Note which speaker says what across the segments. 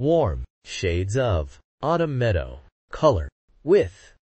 Speaker 1: Warm shades of autumn meadow color with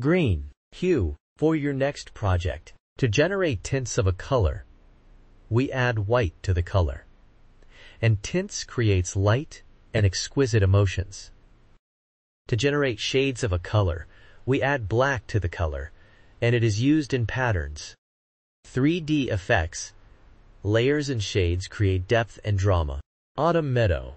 Speaker 1: green hue for your next project. To generate tints of a color, we add white to the color. And tints creates light and exquisite emotions. To generate shades of a color, we add black to the color, and it is used in patterns. 3D effects, layers and shades create depth and drama. Autumn meadow